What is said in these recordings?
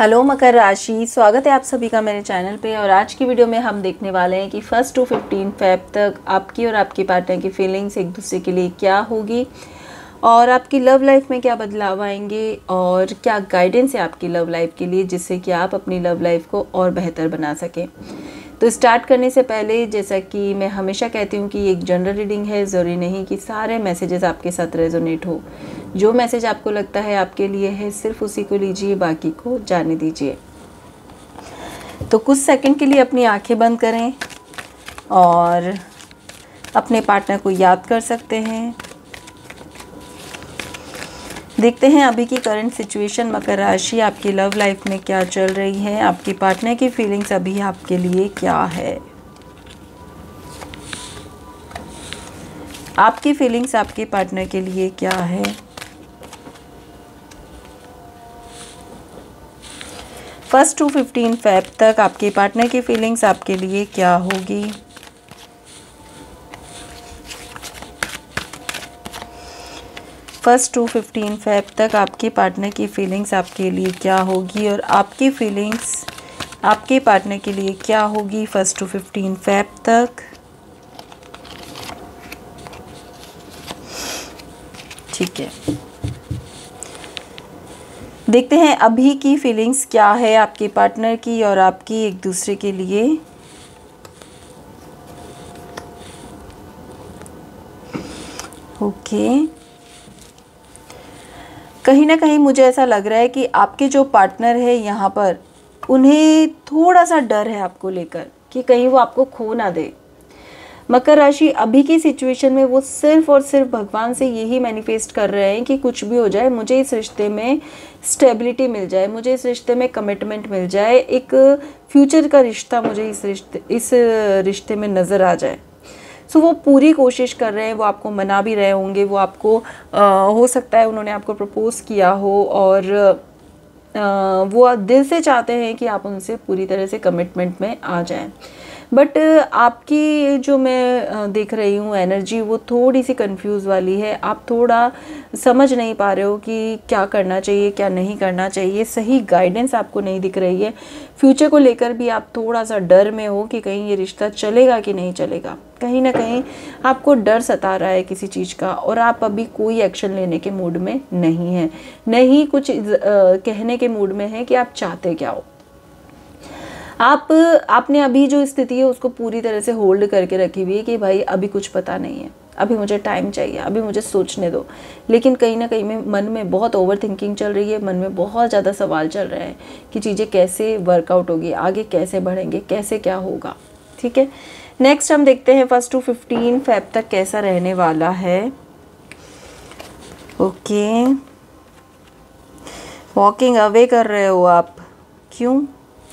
Hello मकर राशि, स्वागत है आप सभी का मेरे चैनल पे और आज की वीडियो में हम देखने वाले हैं कि फ़र्स्ट टू फिफ्टीन फेब तक आपकी और आपके पार्टनर की फीलिंग्स एक दूसरे के लिए क्या होगी और आपकी लव लाइफ में क्या बदलाव आएँगे और क्या गाइडेंस है आपकी लव लाइफ के लिए जिससे कि आप अपनी लव लाइफ को और बेहतर बना सकें। तो स्टार्ट करने से पहले जैसा कि मैं हमेशा कहती हूँ कि एक जनरल रीडिंग है, ज़रूरी नहीं कि सारे मैसेजेस आपके साथ रेजोनेट हो। जो मैसेज आपको लगता है आपके लिए है, सिर्फ़ उसी को लीजिए, बाकी को जाने दीजिए। तो कुछ सेकंड के लिए अपनी आँखें बंद करें और अपने पार्टनर को याद कर सकते हैं। देखते हैं अभी की करंट सिचुएशन मकर राशि, आपकी लव लाइफ में क्या चल रही है? आपकी पार्टनर की फीलिंग्स अभी आपके लिए क्या है? आपकी फीलिंग्स आपके पार्टनर के लिए क्या है? फ़र्स्ट टू फिफ्टीन फैब तक आपके पार्टनर की फीलिंग्स आपके लिए क्या होगी? फ़र्स्ट टू फिफ्टीन फेब तक आपके पार्टनर की फीलिंग्स आपके लिए क्या होगी और आपकी फीलिंग्स आपके पार्टनर के लिए क्या होगी फ़र्स्ट टू फिफ्टीन फेब तक? ठीक है। देखते हैं अभी की फीलिंग्स क्या है आपके पार्टनर की और आपकी एक दूसरे के लिए। Okay okay. कहीं ना कहीं मुझे ऐसा लग रहा है कि आपके जो पार्टनर है यहाँ पर, उन्हें थोड़ा सा डर है आपको लेकर कि कहीं वो आपको खो ना दे। मकर राशि अभी की सिचुएशन में वो सिर्फ़ और सिर्फ़ भगवान से यही मैनिफेस्ट कर रहे हैं कि कुछ भी हो जाए, मुझे इस रिश्ते में स्टेबिलिटी मिल जाए, मुझे इस रिश्ते में कमिटमेंट मिल जाए, एक फ्यूचर का रिश्ता मुझे इस रिश्ते इस रिश्ते में नज़र आ जाए। सो वो पूरी कोशिश कर रहे हैं वो आपको मना भी रहे होंगे वो आपको आ, हो सकता है उन्होंने आपको प्रपोज़ किया हो और आ, वो दिल से चाहते हैं कि आप उनसे पूरी तरह से कमिटमेंट में आ जाएँ। बट आपकी जो मैं देख रही हूँ एनर्जी वो थोड़ी सी कंफ्यूज वाली है। आप थोड़ा समझ नहीं पा रहे हो कि क्या करना चाहिए क्या नहीं करना चाहिए। सही गाइडेंस आपको नहीं दिख रही है। फ्यूचर को लेकर भी आप थोड़ा सा डर में हो कि कहीं ये रिश्ता चलेगा कि नहीं चलेगा। कहीं ना कहीं आपको डर सता रहा है किसी चीज़ का और आप अभी कोई एक्शन लेने के मूड में नहीं है। नहीं कुछ आ, कहने के मूड में है कि आप चाहते क्या हो। आप, आपने अभी जो स्थिति है उसको पूरी तरह से होल्ड करके रखी हुई है कि भाई अभी कुछ पता नहीं है। अभी मुझे टाइम चाहिए, अभी मुझे सोचने दो। लेकिन कहीं ना कहीं में मन में बहुत ओवर थिंकिंग चल रही है, मन में बहुत ज़्यादा सवाल चल रहे हैं कि चीज़ें कैसे वर्कआउट होगी, आगे कैसे बढ़ेंगे, कैसे क्या होगा, ठीक है? नेक्स्ट हम देखते हैं फ़र्स्ट टू फिफ्टीन फैब तक कैसा रहने वाला है। ओके वॉकिंग अवे कर रहे हो आप। क्यों?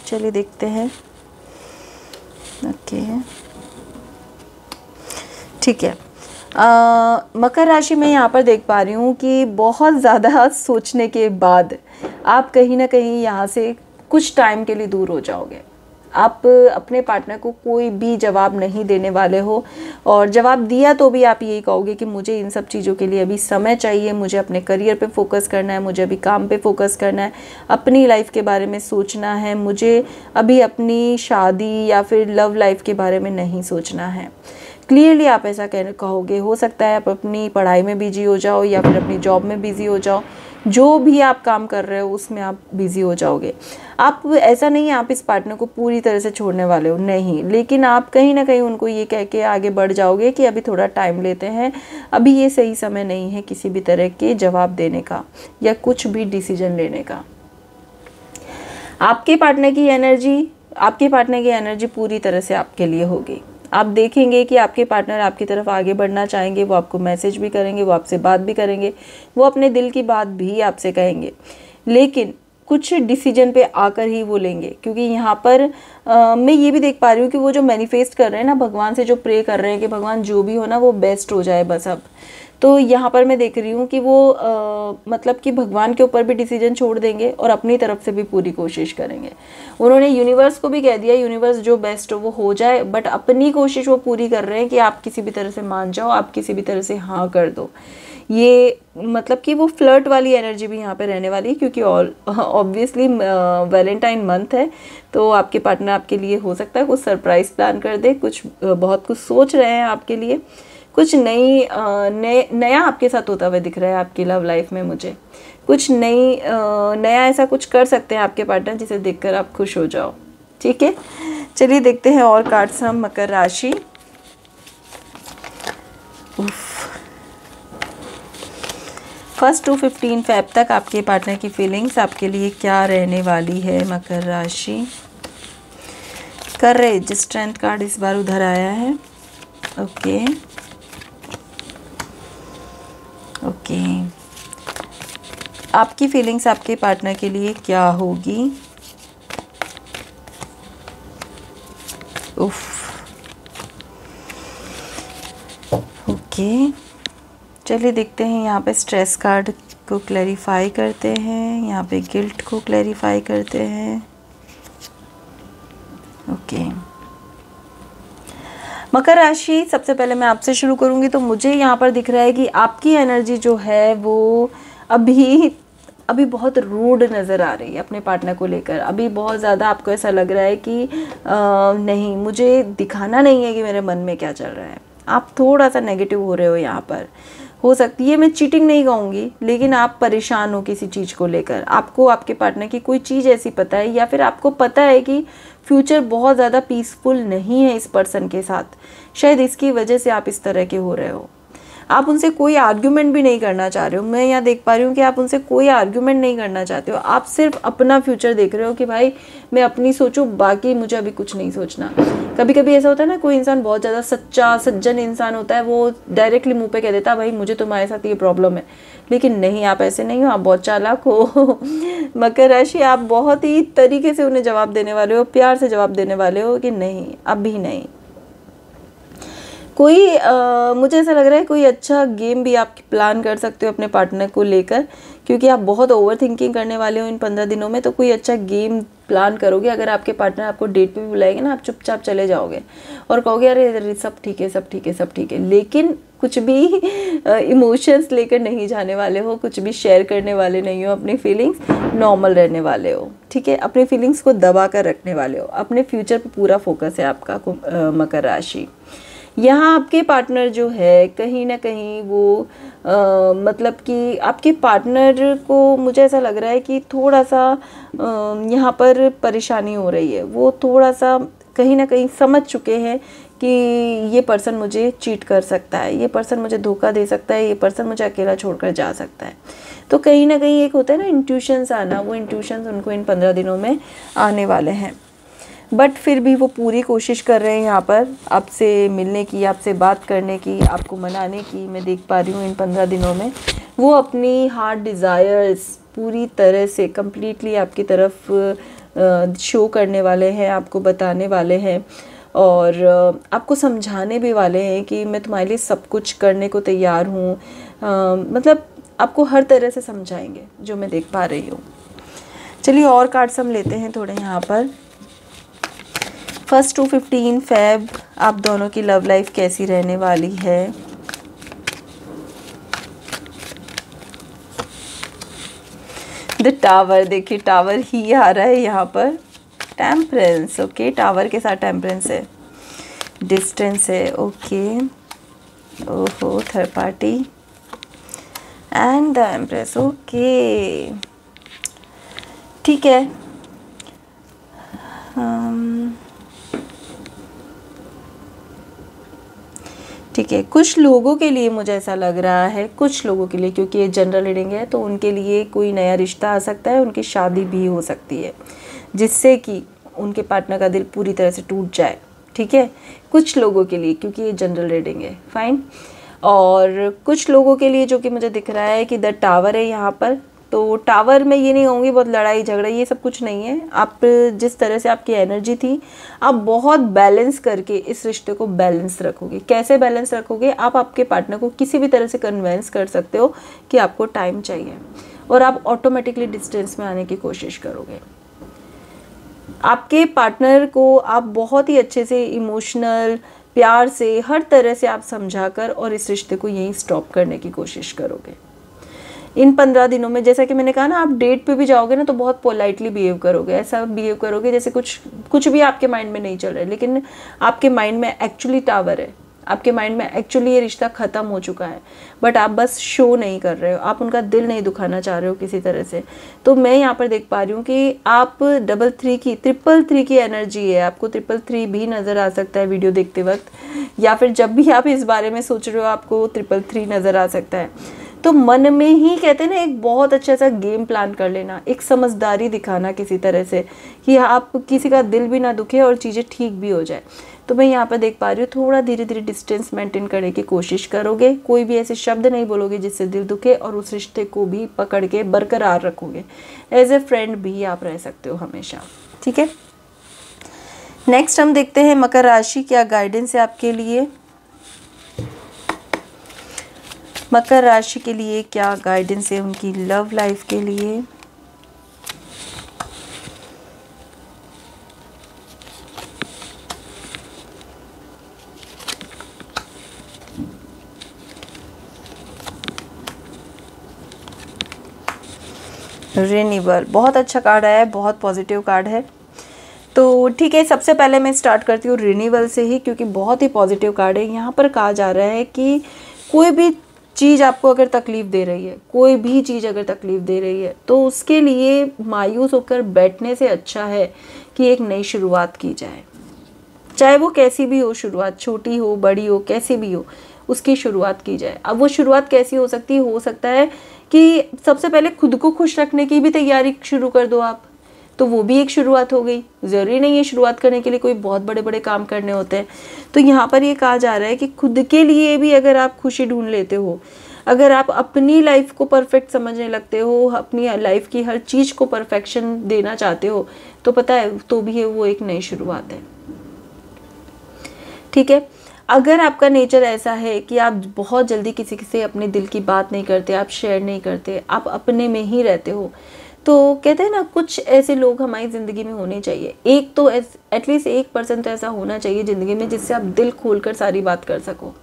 चलिए देखते हैं। ओके। ठीक है। आ, मकर राशि में यहाँ पर देख पा रही हूँ कि बहुत ज़्यादा सोचने के बाद आप कहीं ना कहीं यहाँ से कुछ टाइम के लिए दूर हो जाओगे। आप अपने पार्टनर को कोई भी जवाब नहीं देने वाले हो। और जवाब दिया तो भी आप यही कहोगे कि मुझे इन सब चीज़ों के लिए अभी समय चाहिए, मुझे अपने करियर पे फोकस करना है, मुझे अभी काम पे फोकस करना है, अपनी लाइफ के बारे में सोचना है, मुझे अभी अपनी शादी या फिर लव लाइफ के बारे में नहीं सोचना है। क्लियरली आप ऐसा कह कहोगे, हो सकता है आप अपनी पढ़ाई में बिज़ी हो जाओ या फिर अपनी जॉब में बिज़ी हो जाओ। जो भी आप काम कर रहे हो, उसमें आप बिज़ी हो जाओगे। आप ऐसा नहीं है आप इस पार्टनर को पूरी तरह से छोड़ने वाले हो, नहीं। लेकिन आप कहीं ना कहीं उनको ये कह के आगे बढ़ जाओगे कि अभी थोड़ा टाइम लेते हैं, अभी ये सही समय नहीं है किसी भी तरह के जवाब देने का या कुछ भी डिसीज़न लेने का। आपके पार्टनर की एनर्जी आपके पार्टनर की एनर्जी पूरी तरह से आपके लिए होगी। आप देखेंगे कि आपके पार्टनर आपकी तरफ़ आगे बढ़ना चाहेंगे वो आपको मैसेज भी करेंगे वो आपसे बात भी करेंगे वो अपने दिल की बात भी आपसे कहेंगे। लेकिन कुछ डिसीज़न पे आकर ही वो लेंगे क्योंकि यहाँ पर आ, मैं ये भी देख पा रही हूँ कि वो जो मैनिफेस्ट कर रहे हैं ना भगवान से जो प्रे कर रहे हैं कि भगवान जो भी हो ना वो बेस्ट हो जाए बस अब। तो यहाँ पर मैं देख रही हूँ कि वो आ, मतलब कि भगवान के ऊपर भी डिसीज़न छोड़ देंगे और अपनी तरफ़ से भी पूरी कोशिश करेंगे। उन्होंने यूनिवर्स को भी कह दिया यूनिवर्स जो बेस्ट हो वो हो जाए बट अपनी कोशिश वो पूरी कर रहे हैं कि आप किसी भी तरह से मान जाओ आप किसी भी तरह से हाँ कर दो। ये मतलब कि वो फ्लर्ट वाली एनर्जी भी यहाँ पे रहने वाली है क्योंकि ऑब्वियसली वैलेंटाइन मंथ है तो आपके पार्टनर आपके लिए हो सकता है कुछ सरप्राइज़ प्लान कर दे कुछ बहुत कुछ सोच रहे हैं आपके लिए। कुछ नई नए, नया आपके साथ होता हुआ दिख रहा है आपकी लव लाइफ में मुझे। कुछ नई नया ऐसा कुछ कर सकते हैं आपके पार्टनर जिसे देखकर आप खुश हो जाओ। ठीक है? चलिए देखते हैं और कार्ड्स हम, मकर राशि। फ़र्स्ट टू फिफ्टीन फैब तक आपके पार्टनर की फीलिंग्स आपके लिए क्या रहने वाली है, मकर राशि? करेज स्ट्रेंथ कार्ड इस बार उधर आया है। Okay okay. आपकी फीलिंग्स आपके पार्टनर के लिए क्या होगी? उफ। ओके। चलिए देखते हैं, यहाँ पे स्ट्रेस कार्ड को क्लैरिफाई करते हैं, यहाँ पे गिल्ट को क्लैरिफाई करते हैं। ओके। मकर राशि सबसे पहले मैं आपसे शुरू करूँगी। तो मुझे यहाँ पर दिख रहा है कि आपकी एनर्जी जो है वो अभी अभी बहुत रूड नज़र आ रही है अपने पार्टनर को लेकर। अभी बहुत ज़्यादा आपको ऐसा लग रहा है कि आ, नहीं मुझे दिखाना नहीं है कि मेरे मन में क्या चल रहा है। आप थोड़ा सा नेगेटिव हो रहे हो यहाँ पर। हो सकती है मैं चीटिंग नहीं कहूँगी लेकिन आप परेशान हो किसी चीज़ को लेकर। आपको आपके पार्टनर की कोई चीज़ ऐसी पता है या फिर आपको पता है कि फ्यूचर बहुत ज़्यादा पीसफुल नहीं है इस पर्सन के साथ। शायद इसकी वजह से आप इस तरह के हो रहे हो। आप उनसे कोई आर्ग्यूमेंट भी नहीं करना चाह रहे हो। मैं यहाँ देख पा रही हूँ कि आप उनसे कोई आर्ग्यूमेंट नहीं करना चाहते हो। आप सिर्फ़ अपना फ्यूचर देख रहे हो कि भाई, मैं अपनी सोचूं, बाकी मुझे अभी कुछ नहीं सोचना। कभी कभी ऐसा होता है ना, कोई इंसान बहुत ज़्यादा सच्चा, सज्जन इंसान होता है, वो डायरेक्टली मुँह पे कह देता भाई, मुझे तुम्हारे साथ ये प्रॉब्लम है। लेकिन नहीं, आप ऐसे नहीं हो, आप बहुत चालाक हो। मकर राशि आप बहुत ही तरीके से उन्हें जवाब देने वाले हो प्यार से जवाब देने वाले हो कि नहीं अभी नहीं। कोई आ, मुझे ऐसा लग रहा है कोई अच्छा गेम भी आप प्लान कर सकते हो अपने पार्टनर को लेकर क्योंकि आप बहुत ओवर थिंकिंग करने वाले हो इन पंद्रह दिनों में तो कोई अच्छा गेम प्लान करोगे? अगर आपके पार्टनर आपको डेट पे भी बुलाएँगे ना आप चुपचाप चले जाओगे और कहोगे अरे सब ठीक है सब ठीक है सब ठीक है। लेकिन कुछ भी इमोशंस लेकर नहीं जाने वाले हो कुछ भी शेयर करने वाले नहीं हो अपनी फीलिंग्स नॉर्मल रहने वाले हो ठीक है? अपनी फीलिंग्स को दबा कर रखने वाले हो। अपने फ्यूचर पर पूरा फोकस है आपका मकर राशि। यहाँ आपके पार्टनर जो है कहीं ना कहीं वो आ, मतलब कि आपके पार्टनर को मुझे ऐसा लग रहा है कि थोड़ा सा यहाँ पर परेशानी हो रही है। वो थोड़ा सा कहीं ना कहीं समझ चुके हैं कि ये पर्सन मुझे चीट कर सकता है, ये पर्सन मुझे धोखा दे सकता है, ये पर्सन मुझे अकेला छोड़कर जा सकता है। तो कहीं ना कहीं एक होता है ना इंट्यूशंस आना, वो इंट्यूशंस उनको इन पंद्रह दिनों में आने वाले हैं। बट फिर भी वो पूरी कोशिश कर रहे हैं यहाँ पर, आपसे मिलने की, आपसे बात करने की, आपको मनाने की, मैं देख पा रही हूँ इन पंद्रह दिनों में। वो अपनी हार्ट डिज़ायर्स पूरी तरह से कम्प्लीटली आपकी तरफ़ शो करने वाले हैं, आपको बताने वाले हैं। और आपको समझाने भी वाले हैं कि मैं तुम्हारे लिए सब कुछ करने को तैयार हूँ। मतलब आपको हर तरह से समझाएँगे, जो मैं देख पा रही हूँ। चलिए और कार्ड्स हम लेते हैं थोड़े यहाँ पर। फ़र्स्ट टू फिफ्टीन फेब, आप दोनों की लव लाइफ कैसी रहने वाली है? द टावर, देखिए टावर ही आ रहा है यहाँ पर। टेम्परेंस ओके टावर के साथ टेम्परेंस है। डिस्टेंस है ओके ओहो third party and the empress okay ठीक है। Um, ठीक है, कुछ लोगों के लिए मुझे ऐसा लग रहा है, कुछ लोगों के लिए, क्योंकि ये जनरल रीडिंग है तो उनके लिए कोई नया रिश्ता आ सकता है, उनकी शादी भी हो सकती है, जिससे कि उनके पार्टनर का दिल पूरी तरह से टूट जाए, ठीक है? कुछ लोगों के लिए, क्योंकि ये जनरल रीडिंग है फाइन और कुछ लोगों के लिए जो कि मुझे दिख रहा है कि द टावर है यहाँ पर तो टावर में ये नहीं कहूँगी बहुत लड़ाई झगड़ा, ये सब कुछ नहीं है। आप जिस तरह से आपकी एनर्जी थी, आप बहुत बैलेंस करके इस रिश्ते को बैलेंस रखोगे। कैसे बैलेंस रखोगे? आप आपके पार्टनर को किसी भी तरह से कन्वेंस कर सकते हो कि आपको टाइम चाहिए और आप ऑटोमेटिकली डिस्टेंस में आने की कोशिश करोगे। आपके पार्टनर को आप बहुत ही अच्छे से इमोशनल प्यार से हर तरह से आप समझाकर और इस रिश्ते को यहीं स्टॉप करने की कोशिश करोगे। इन पंद्रह दिनों में, जैसा कि मैंने कहा ना, आप डेट पे भी जाओगे ना तो बहुत पोलाइटली बिहेव करोगे, ऐसा बिहेव करोगे जैसे कुछ कुछ भी आपके माइंड में नहीं चल रहा है। लेकिन आपके माइंड में एक्चुअली टावर है। आपके माइंड में एक्चुअली ये रिश्ता ख़त्म हो चुका है। बट आप बस शो नहीं कर रहे हो। आप उनका दिल नहीं दुखाना चाह रहे हो किसी तरह से। तो मैं यहाँ पर देख पा रही हूँ कि आप डबल थ्री की ट्रिपल थ्री की एनर्जी है। आपको ट्रिपल थ्री भी नज़र आ सकता है वीडियो देखते वक्त। या फिर जब भी आप इस बारे में सोच रहे हो, आपको ट्रिपल थ्री नज़र आ सकता है। तो मन में ही कहते हैं ना, एक बहुत अच्छा सा गेम प्लान कर लेना, एक समझदारी दिखाना किसी तरह से कि आप किसी का दिल भी ना दुखे और चीज़ें ठीक भी हो जाए। तो मैं यहाँ पर देख पा रही हूँ, थोड़ा धीरे धीरे डिस्टेंस मेंटेन करने की कोशिश करोगे, कोई भी ऐसे शब्द नहीं बोलोगे जिससे दिल दुखे और उस रिश्ते को भी पकड़ के बरकरार रखोगे। एज ए फ्रेंड भी आप रह सकते हो हमेशा, ठीक है? नेक्स्ट हम देखते हैं मकर राशि क्या गाइडेंस है आपके लिए। मकर राशि के लिए क्या गाइडेंस है उनकी लव लाइफ के लिए? रिन्यूअल बहुत अच्छा कार्ड आया है, बहुत पॉजिटिव कार्ड है। तो ठीक है, सबसे पहले मैं स्टार्ट करती हूँ रिन्यूअल से ही, क्योंकि बहुत ही पॉजिटिव कार्ड है। यहाँ पर कहा जा रहा है कि कोई भी चीज़ आपको अगर तकलीफ़ दे रही है, कोई भी चीज़ अगर तकलीफ़ दे रही है तो उसके लिए मायूस होकर बैठने से अच्छा है कि एक नई शुरुआत की जाए। चाहे वो कैसी भी हो शुरुआत, छोटी हो, बड़ी हो, कैसी भी हो, उसकी शुरुआत की जाए। अब वो शुरुआत कैसी हो सकती हो? सकता है कि सबसे पहले खुद को खुश रखने की भी तैयारी शुरू कर दो आप। तो वो भी एक शुरुआत हो गई। ज़रूरी नहीं है शुरुआत करने के लिए कोई बहुत बड़े बड़े काम करने होते हैं। तो यहाँ पर ये कहा जा रहा है कि खुद के लिए भी अगर आप खुशी ढूंढ लेते हो, अगर आप अपनी लाइफ को परफेक्ट समझने लगते हो, अपनी लाइफ की हर चीज़ को परफेक्शन देना चाहते हो तो पता है तो भी है, वो एक नई शुरुआत है। ठीक है? अगर आपका नेचर ऐसा है कि आप बहुत जल्दी किसी से अपने दिल की बात नहीं करते, आप शेयर नहीं करते, आप अपने में ही रहते हो तो कहते हैं ना, कुछ ऐसे लोग हमारी ज़िंदगी में होने चाहिए। एक तो एटलीस्ट एक पर्सन तो ऐसा होना चाहिए ज़िंदगी में जिससे आप दिल खोल कर सारी बात कर सको।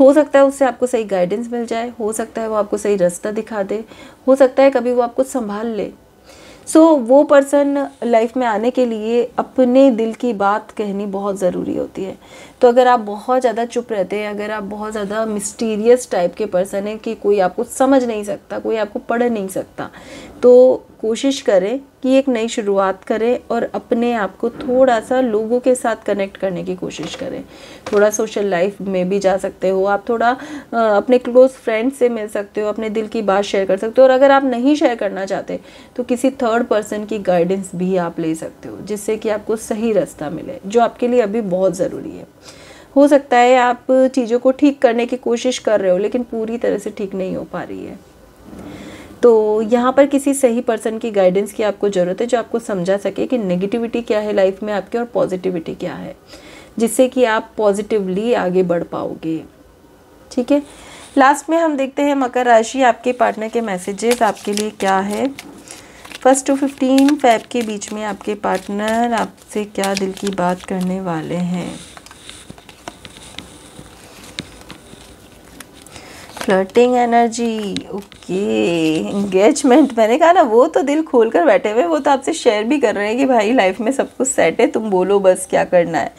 हो सकता है उससे आपको सही गाइडेंस मिल जाए, हो सकता है वो आपको सही रास्ता दिखा दे, हो सकता है कभी वो आपको संभाल ले। सो so, वो पर्सन लाइफ में आने के लिए अपने दिल की बात कहनी बहुत ज़रूरी होती है। तो अगर आप बहुत ज़्यादा चुप रहते हैं अगर आप बहुत ज़्यादा मिस्टीरियस टाइप के पर्सन हैं कि कोई आपको समझ नहीं सकता कोई आपको पढ़ नहीं सकता तो कोशिश करें कि एक नई शुरुआत करें और अपने आप को थोड़ा सा लोगों के साथ कनेक्ट करने की कोशिश करें। थोड़ा सोशल लाइफ में भी जा सकते हो। आप थोड़ा अपने क्लोज फ्रेंड से मिल सकते हो, अपने दिल की बात शेयर कर सकते हो और अगर आप नहीं शेयर करना चाहते तो किसी थर्ड पर्सन की गाइडेंस भी आप ले सकते हो, जिससे कि आपको सही रास्ता मिले, जो आपके लिए अभी बहुत ज़रूरी है। हो सकता है आप चीज़ों को ठीक करने की कोशिश कर रहे हो, लेकिन पूरी तरह से ठीक नहीं हो पा रही है। तो यहाँ पर किसी सही पर्सन की गाइडेंस की आपको ज़रूरत है जो आपको समझा सके कि नेगेटिविटी क्या है लाइफ में आपके और पॉजिटिविटी क्या है, जिससे कि आप पॉजिटिवली आगे बढ़ पाओगे। ठीक है? लास्ट में हम देखते हैं मकर राशि आपके पार्टनर के मैसेजेस आपके लिए क्या है। फ़र्स्ट टू फिफ्टीन फैब के बीच में आपके पार्टनर आपसे क्या दिल की बात करने वाले हैं। फ्लर्टिंग एनर्जी ओके एंगेजमेंट मैंने कहा ना, वो तो दिल खोल कर बैठे हुए वो तो आपसे शेयर भी कर रहे हैं कि भाई लाइफ में सब कुछ सेट है, तुम बोलो बस क्या करना है।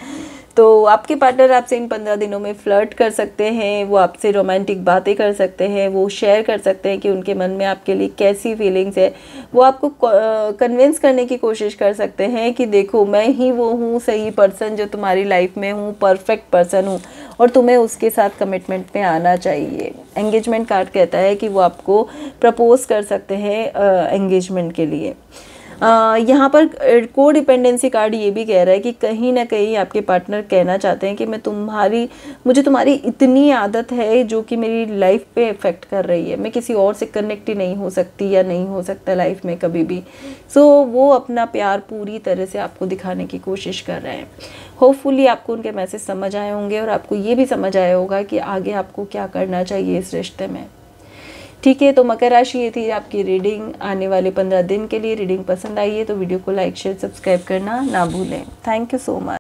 तो आपके पार्टनर आपसे इन पंद्रह दिनों में फ्लर्ट कर सकते हैं, वो आपसे रोमांटिक बातें कर सकते हैं, वो शेयर कर सकते हैं कि उनके मन में आपके लिए कैसी फीलिंग्स है। वो आपको कन्विंस करने की कोशिश कर सकते हैं कि देखो, मैं ही वो हूँ, सही पर्सन जो तुम्हारी लाइफ में हूँ परफेक्ट पर्सन हूँ और तुम्हें उसके साथ कमिटमेंट में आना चाहिए। एंगेजमेंट कार्ड कहता है कि वो आपको प्रपोज कर सकते हैं एंगेजमेंट के लिए। यहाँ पर को डिपेंडेंसी कार्ड ये भी कह रहा है कि कहीं ना कहीं आपके पार्टनर कहना चाहते हैं कि मैं तुम्हारी मुझे तुम्हारी इतनी आदत है जो कि मेरी लाइफ पे इफ़ेक्ट कर रही है। मैं किसी और से कनेक्ट ही नहीं हो सकती या नहीं हो सकता लाइफ में कभी भी। सो so, वो अपना प्यार पूरी तरह से आपको दिखाने की कोशिश कर रहे हैं। होपफुली आपको उनके मैसेज समझ आए होंगे और आपको ये भी समझ आया होगा कि आगे आपको क्या करना चाहिए इस रिश्ते में। ठीक है तो मकर राशि ये थी आपकी रीडिंग आने वाले पंद्रह दिन के लिए। रीडिंग पसंद आई है तो वीडियो को लाइक शेयर सब्सक्राइब करना ना भूलें। Thank you so much